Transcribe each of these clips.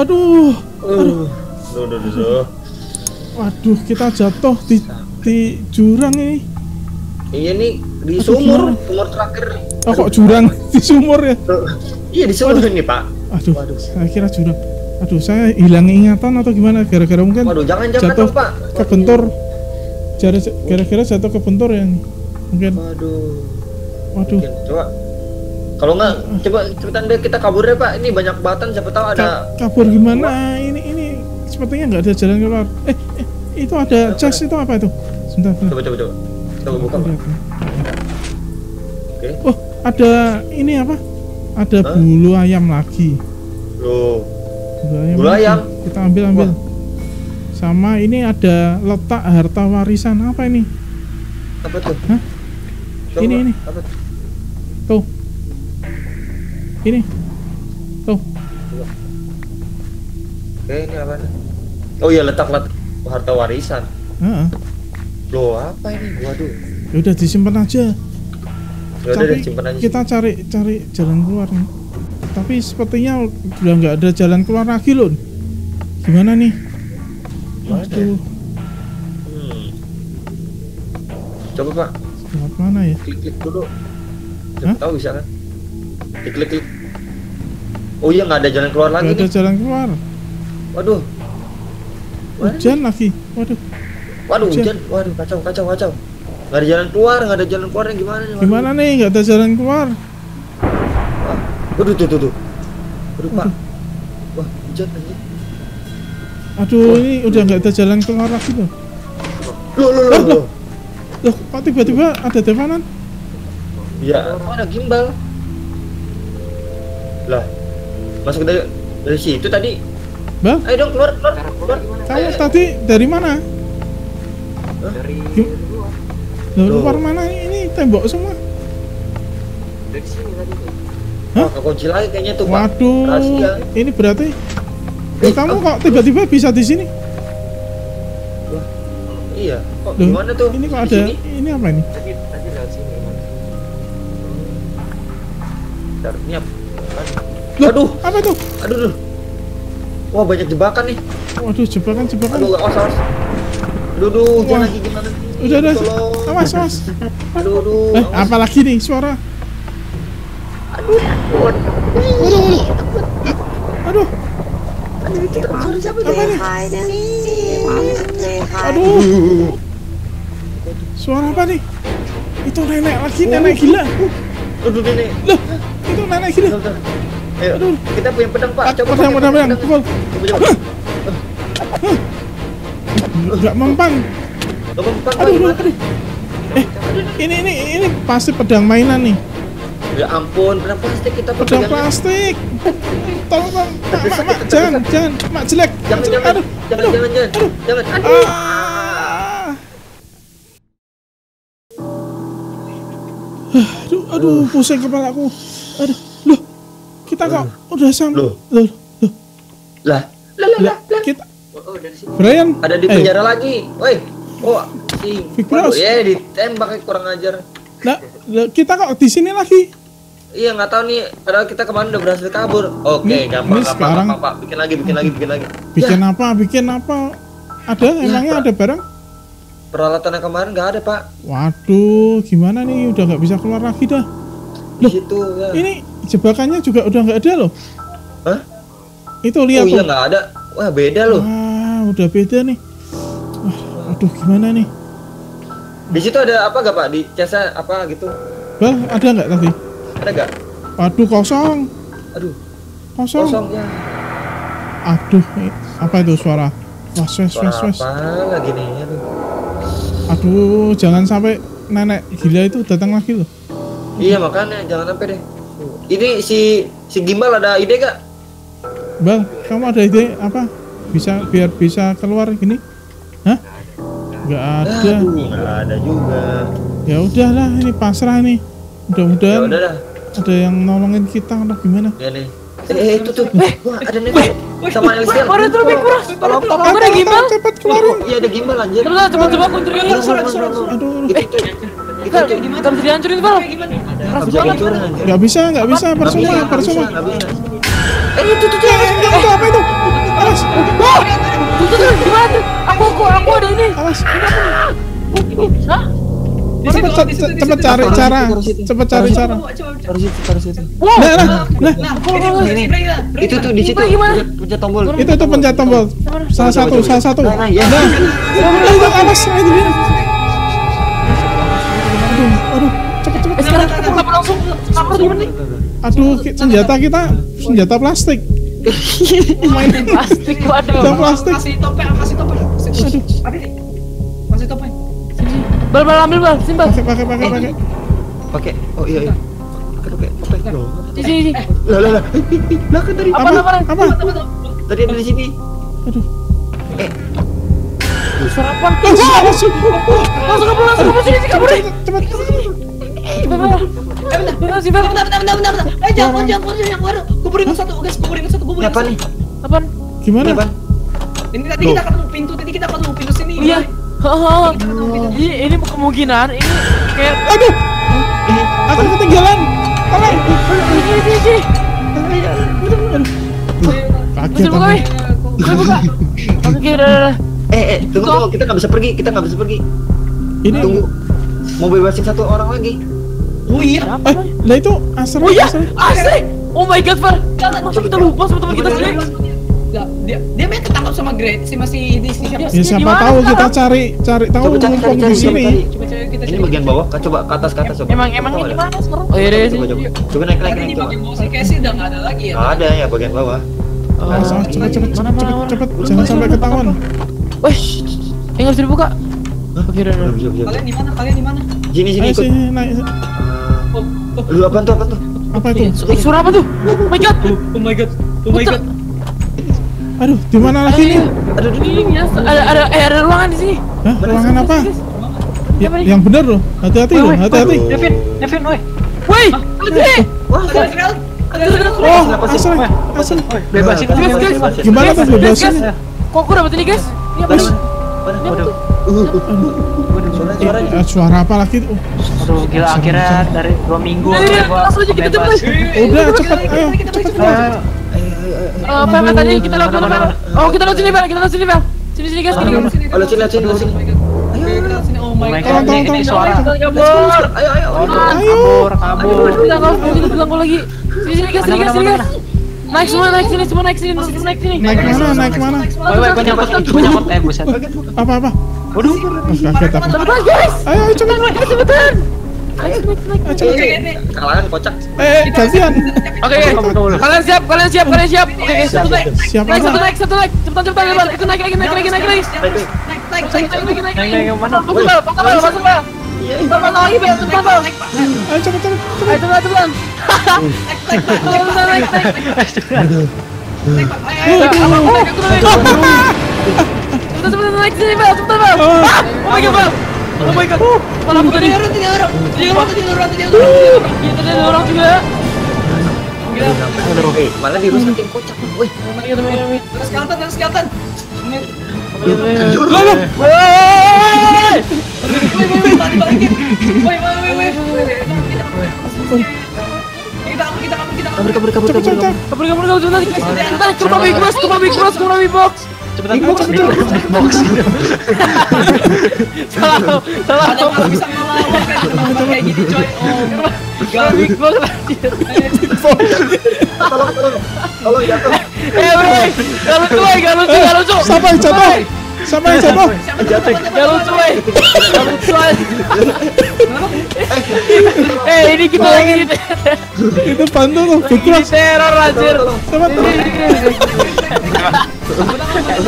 Aduh, Uh, duh, duh, duh, duh. waduh kita jatuh di di jurang ini. Iya nih di Aduh, sumur, gimana? sumur terakhir. Oh kok jurang di sumur ya? Iya di sumur ini pak. Aduh, Waduh. saya kira jurang. Aduh, saya hilang ingatan atau gimana? Gara-gara mungkin Waduh jangan jangan jatuh pak. ke bentor. Jara- Gara-gara jatuh ke bentor ya? Mungkin. Waduh. Waduh. Mungkin. Coba. Kalau nggak, coba cepetan deh kita kabur deh pak. Ini banyak batan, siapa tahu ada. Ka- kabur gimana? Ini ini sepertinya nggak ada jalan keluar. Eh, eh itu ada chest itu apa itu? Sebentar. Coba coba coba. Coba buka pak. Oke. Oh, ada ini apa? Ada Hah? bulu ayam lagi. Loh. Bulu ayam. Bulu lagi. ayam? Kita ambil ambil. Sama ini ada letak harta warisan apa ini? Apa tuh? Hah? Coba, Ini, ini. Apa? Tuh. Ini. Tuh. Oke ini apa? Oh iya letak letak harta warisan. Heeh. Loh apa ini? Waduh. Ya udah disimpan aja. Ya udah aja. kita cari cari jalan keluar nih. Tapi sepertinya udah nggak ada jalan keluar lagi loh. Gimana nih? Gimana? Aduh, Hmm. Coba pak, lewat mana ya? klik klik dulu. Hah? Tahu bisa kan? Klik klik. Oh iya nggak ada jalan keluar lagi Nggak ada nih. jalan keluar. Waduh. Hujan lagi. Waduh, Waduh Hujan. hujan. Waduh kacau kacau kacau. Nggak ada jalan keluar, nggak ada jalan keluarnya gimana nih? Waduh. gimana nih? Nggak ada jalan keluar. Wah. Waduh tuh tuh tuh. Waduh pak. Wah hujan aja. Aduh, ini udah nggak ada jalan keluar lagi loh. Loh loh loh. Lah, loh. Loh, kok tiba-tiba ada devanan? Ya, mana gimbal? Lah, masuk dari dari situ tadi. Bang, Ayo dong keluar keluar keluar. kamu Ayo. tadi dari mana? dari luar Loh, Loh. luar mana? Ini tembok semua. dari sini tadi Hah? Wah, kekunci lagi kayaknya tuh pak. Waduh, Rahasia. ini berarti Eh, Loh, kamu oh. kok tiba-tiba bisa di sini? Wah, iya. Kok Loh, gimana tuh? Ini kok ada sini? ini apa ini? tadi tadi lewat sini. Bentar, ini apa? Loh, Aduh, apa tuh? aduh, aduh. Wah banyak jebakan nih. Waduh, jebakan jebakan. Aduh, awas, awas. Aduh, aduh, jangan lagi gimana? Udah, udah. Tolong. Awas, awas. Aduh, aduh. Eh, awas. apa lagi nih suara? Aduh, aduh. Aduh, Suara siapa tuh? apa nih? Aduh. Aduh, suara apa nih? Itu nenek lagi, nenek gila. Aduh, nenek. Loh, itu nenek gila. Bentar, bentar. Ayo, Aduh. kita punya pedang, Pak. Ah, Coba pedang, pedang, pedang, pukul. Coba, coba. Enggak mempan. Lo mempan, Aduh, aduh, aduh. Eh, ini ini ini pasti pedang mainan nih. Ya ampun, pedang plastik kita Pedang plastik. Tolong, tolong. Mak, mak, mak, jangan, jangan. Mak jelek. Jangan, jangan, Aduh, jangan, jangan, jangan, jangan. Aduh. Ah. Aduh, aduh, pusing kepalaku. Aduh, kita kok udah sampai. Loh. loh, loh, Lah, lah, lah, lah, lah. kita, oh, oh dari sini Brian, Ada di eh, penjara lagi. Woi. Oh, si. Fikros. Waduh, ya ditembak kurang ajar. lah, lah, kita kok di sini lagi? Iya nggak tahu nih, padahal kita kemarin udah berhasil kabur. Oke, Ini- gampang, ini gampang, sekarang- gampang, Pak. Bikin lagi, bikin lagi, bikin lagi. Bikin Ya, apa? Bikin apa? Ada? Emangnya Pak. ada barang? peralatan yang kemarin nggak ada, Pak. Waduh, gimana nih? Udah nggak bisa keluar lagi dah. Di Loh, situ ya. Ini jebakannya juga udah nggak ada loh. Hah? Itu Oh lihat iya tuh. nggak ada. Wah beda loh. Wah, udah beda nih. Wah, aduh gimana nih? Di situ ada apa gak Pak? Di casa apa gitu? Bal, ada nggak tadi? Ada gak? Waduh, kosong. Aduh, Kosong. kosong ya. Aduh, apa itu suara? Was, wes, Suara wes, wes. apa lagi nih? Aduh. Aduh, jangan sampai nenek gila itu datang lagi loh. Iya makanya jangan sampai deh. Ini si si gimbal ada ide gak? Bal, kamu ada ide apa? Bisa biar bisa keluar gini? Hah? Nggak ada. Aduh, nggak ada juga. Ya udahlah, ini pasrah nih. Ya Mudah-mudahan udah dah. ada yang nolongin kita atau gimana? Ya nih. Eh, eh, itu tuh. Wah, ada nenek sama Elsian. Ada tuh Fikros. Tolong, tolong. Ada gimbal. Cepat keluarin. Iya ada gimbal anjir. Coba coba coba kuncurin Aduh, dulu. aduh, aduh. Aduh, Itu tuh. Itu tuh. Kita bisa dihancurin, Bal. Nggak nggak bisa, nggak bisa, percuma, percuma. nggak bisa. Eh itu tuh tuh. Eh, eh, itu apa itu? Awas, Tuh, tuh, tuh, gimana tuh? Aku, aku, aku ada ini. Hah? Cepet, cari cara, cepet cari cara. Situ. Wow. Nah, nah, nah. Itu tuh di situ. Pencet tombol. itu tuh pencet tombol. Salah satu, salah satu. Nah, nah, ya. Nah, nah, itu awas, nah, sekarang kita kenapa langsung kabur gimana nih? Aduh, senjata kita senjata plastik. Main Plastik, waduh. senjata plastik. Kasih topeng, kasih topeng. Aduh? Kasih topeng. Bal, bal, ambil bal, sini bal. pakai, pakai, pakai, pakai. Pakai. Oh iya iya. Pakai pakai topeng loh. Di sini, sini. Lah lah lah. Lah kan tadi Apa, Apa? apa? Apa? tadi ada di sini. Aduh. Sarapan. Langsung kabur, langsung kabur sini, sini kabur. Cepet. Bentar, bentar, bentar, bentar, bentar. Eh, jangan, jangan, jangan, jangan. Satu, guys. Satu, apa nih? Gimana? Ini apa? Ini tadi kita ketemu pintu, tadi kita ketemu pintu sini. Iya. Haha. Ini, ini kemungkinan ini kayak Aduh, Ini. aku ketinggalan. Tolong. Sini, sini, sini. Kaget Bisa buka. Oke, udah, udah. Eh eh tunggu tunggu kita nggak bisa pergi kita nggak bisa pergi. Ini, Tunggu. Mau bebasin satu orang lagi. Oh iya. Eh, lah itu asal, Oh iya, asli. Oh my god, Far. Masa kita lupa sama teman kita sendiri? Nggak, dia dia main ketangkap sama Great si masih di sini siapa Ya sih? siapa Gimana tahu kita cari cari tahu Coba cari mumpung cari di cari sini. cari. Coba coba kita Ini bagian bawah. Coba ke atas ke atas coba. Emang, emang ini mana sekarang? Oh iya, iya, Coba sini. coba. Coba naik naik naik bagian bawah sih kayak sih udah nggak ada lagi ya. Ada ya bagian bawah. Oh. Cepet, cepet, Mana, cepet, cepet, jangan sampai ketahuan. Wih, yang harus dibuka. Kalian di mana? Kalian di mana? Sini sini Ayo ikut. sini naik. Oh, oh, Lu apa tuh apa tuh? Apa itu? Su- Suara apa tuh? Oh my god. oh my god. Oh my god. Aduh, di mana lagi nih? Aduh, ini biasa. Ada, ada, eh, ada ruangan di sini. Hah, ruangan apa? Ya, yang bener loh. Hati-hati loh, hati-hati. Devin, Devin, woi. Woi, Wah, Ada. Oh, asal, asal. bebasin Guys, guys. Gimana tuh bebasin? Kok aku dapet ini, guys? Ini apa sih? Tuh? Suaranya. Eh, suara apa lagi? Oh, Aduh gila akhirnya dari dua minggu Ini, ini, gua langsung aja kita bebas. cepet. udah cepet, ayo, cepet, cepet. Ayo ayo ayo. Eh, Pel, tadi kita lewat mana, Pel? Oh, kita lewat sini, Pel. Kita lewat sini, Pel. Sini, sini, guys. Sini. Oh, lihat sini lihat sini lihat sini. Oh my Oh god. ini, suara kabur. Ayo ayo. Ayo. kabur kabur. Kita kabur, kita diganggu lagi. Sini, sini, guys. Sini, guys. Sini, guys. Naik semua, naik sini, semua naik sini, naik sini. Naik mana, naik mana? Woi woi gua nyangkut gua nyangkut eh buset. Apa, apa? Waduh. Kaget aku. Cepetan, guys. Ayo, ayo, cepetan. Naik, naik, naik. Ayo, cepet. Oke, ini. Kalangan kocak. Eh, gantian. Oke. Kalian siap, kalian siap, kalian siap. Oke, guys. Satu naik. Siapa? Naik, satu naik, satu naik. Cepetan, cepetan, cepetan. Itu naik lagi, naik lagi, naik lagi. Naik, naik, Naik, naik, naik, naik, naik. Naik, naik, mana? Masuk. Masuk. Masuk, masuk lagi, Pel. Cepetan, Pel. Ayo, cepet, cepet. Ayo, cepetan, cepetan. Cepetan, naik, naik. Ayo, ayo, aku naik, aku naik. Cepetan, cepetan, naik sini. Cepetan, Pel. Ah! Oh my god. Oh my god. Kalau aku tadi Tiga orang, tiga orang. Tiga orang, tiga orang, tiga orang. Iya, tadi ada orang juga. Oke, malah dirusakin kocak. Woi. Iya. Terus kelihatan, terus kelihatan. Loh, loh. Woi! Woi, woi, woi, tadi balikin. Woi, woi, woi, woi. Kita kabur, kita kabur, kita kabur. Kabur kabur kabur Cepet, kabur. cepet. Kabur, kabur, kabur, cepetan. Cepetan, ke rumah Big Boss, ke rumah Big Boss, ke rumah Big Box. Cepetan Big box, cepetan. cepet. box. Salah, salah. Ada malah bisa ngelawan kayak gitu, kayak gini, coy. Oh. Big Box, anjir. Tolong tolong. Tolong jatuh. Eh, woi. Gak lucu, woi. Gak lucu, gak lucu. Siapa yang jatuh? Woi. Siapa yang jatuh? Siapa tuh, tuh, Gak lucu. Gak lucu. Eh, ini kita lagi di Itu bantu tuh, Boss. teror, anjir. Cepet.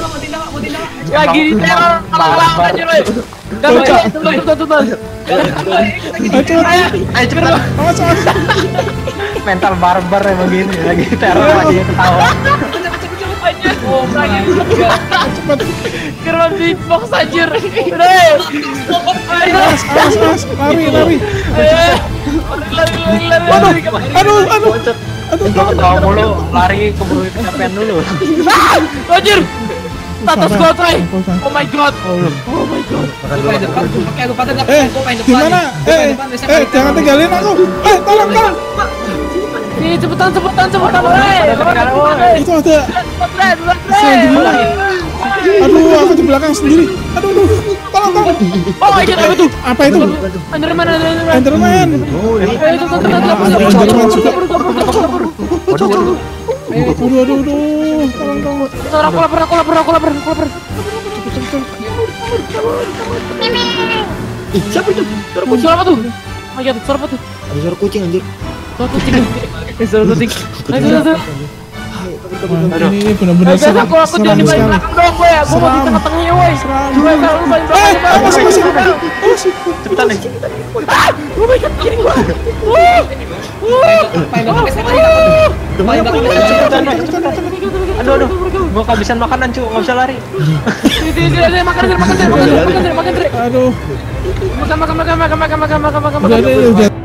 Mau tindak. Lagi di teror, kalah-kalah, anjir. Gak lucu, tutup, tutup, tutup. Ayo, cepet. Awas, awas. Mental barbar emang gini lagi teror lagi ketawa. Anjir, oh, lagi. Cepet anjir lo di box anjir. Mas, mas, lari, lari. Lari, lari, lari. Aduh, aduh, aduh. Aduh, jangan lari keburu kecapean dulu. Ah! Anjir. Status gua try. Oh my god. Oh, iya. oh my god. Eh, gimana? Eh, eh, jangan tinggalin aku. Eh, tolong, tolong. Nih, cepetan, cepetan, cepetan, Itu ada. Cepetan, cepetan. Aduh, aku di belakang sendiri. Aduh, aduh. Tolong, tolong. Oh, God, apa tuh? Apa itu? Enderman, Enderman. Enderman. Oh, ini. Eh, itu, itu, itu, itu, itu, Enderman juga. Waduh, waduh. Aduh, aduh, aduh. Tolong, tolong. Aku lapar, aku lapar, aku lapar, aku lapar. Ih, siapa itu? Suara kucing. suara apa tuh? Oh God, suara apa tuh? Ada suara kucing anjir. Suara kucing. Eh, suara kucing. Ayo, ayo, Aduh. Ini benar-benar seram. Aku aku jangan di paling belakang dong gue. Gue mau di tengah-tengahnya woi. Gue kalau lu paling belakang. Eh, apa sih? Cepetan eh. nih. Ah, gue mikir kiri gue. Wuh. Wuh. Paling eh. Cepetan, cepetan. Aduh, aduh. Gue kehabisan makanan, cuy. Enggak usah lari. Ini dia dia makan makan makan makan makan makan. makan, Makan makan makan makan makan makan makan makan. Udah.